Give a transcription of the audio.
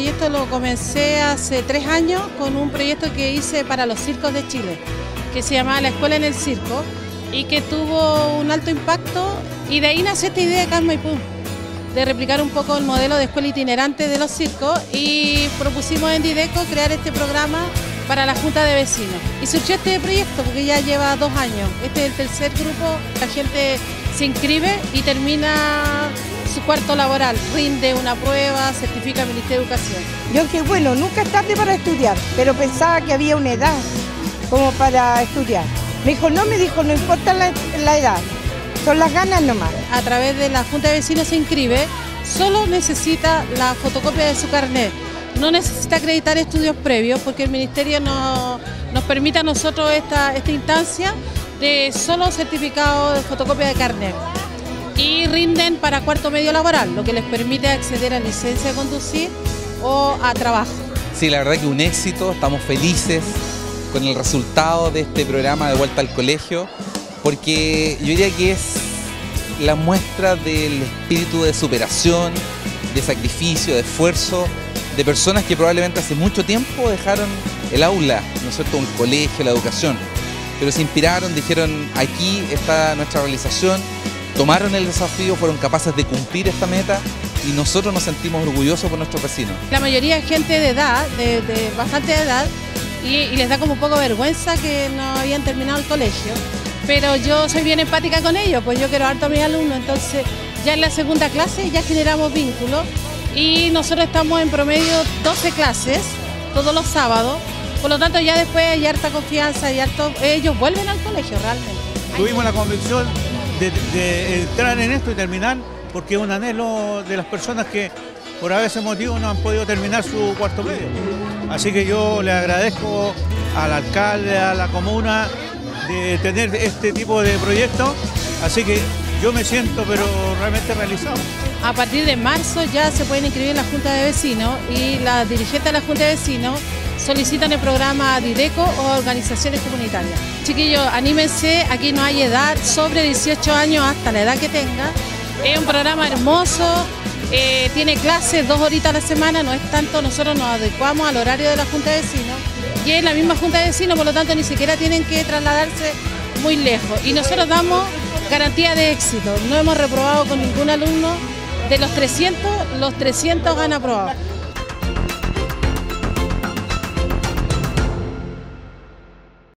proyecto lo comencé hace tres años con un proyecto que hice para los circos de Chile, que se llamaba La Escuela en el Circo y que tuvo un alto impacto y de ahí nació esta idea de Casma y Pum, de replicar un poco el modelo de escuela itinerante de los circos y propusimos en Dideco crear este programa para la Junta de Vecinos. Y surgió este proyecto porque ya lleva dos años. Este es el tercer grupo, la gente se inscribe y termina cuarto laboral, rinde una prueba, certifica el Ministerio de Educación. Yo que bueno, nunca es tarde para estudiar, pero pensaba que había una edad como para estudiar. Me dijo, no, me dijo, no importa la, la edad, son las ganas nomás. A través de la Junta de Vecinos se inscribe, solo necesita la fotocopia de su carnet. No necesita acreditar estudios previos porque el Ministerio no- nos permite a nosotros esta, esta instancia de solo certificado de fotocopia de carnet. Y rinden para cuarto medio laboral, lo que les permite acceder a licencia de conducir o a trabajo. Sí, la verdad que un éxito, estamos felices con el resultado de este programa de vuelta al colegio, porque yo diría que es la muestra del espíritu de superación, de sacrificio, de esfuerzo, de personas que probablemente hace mucho tiempo dejaron el aula, ¿no es cierto?, el colegio, la educación, pero se inspiraron, dijeron, aquí está nuestra realización, tomaron el desafío, fueron capaces de cumplir esta meta y nosotros nos sentimos orgullosos por nuestros vecinos. La mayoría es gente de edad, de, de bastante edad, y, y les da como un poco vergüenza que no habían terminado el colegio. Pero yo soy bien empática con ellos, pues yo quiero harto a mis alumnos, entonces ya en la segunda clase ya generamos vínculos y nosotros estamos en promedio 12 clases todos los sábados, por lo tanto ya después hay harta confianza y harto, ellos vuelven al colegio realmente. Tuvimos la convicción de, entrar en esto y terminar, porque es un anhelo de las personas que por a veces motivo no han podido terminar su cuarto medio. Así que yo le agradezco al alcalde, a la comuna, de tener este tipo de proyectos. Así que yo me siento pero realmente realizado. A partir de marzo ya se pueden inscribir en la Junta de Vecinos y las dirigentes de la Junta de Vecinos solicitan el programa Dideco o organizaciones comunitarias. Chiquillos, anímense, aquí no hay edad, sobre 18 años hasta la edad que tenga. Es un programa hermoso, eh, tiene clases dos horitas a la semana, no es tanto, nosotros nos adecuamos al horario de la Junta de Vecinos y es la misma Junta de Vecinos, por lo tanto ni siquiera tienen que trasladarse muy lejos. Y nosotros damos garantía de éxito, no hemos reprobado con ningún alumno de los 300, los 300 han aprobado.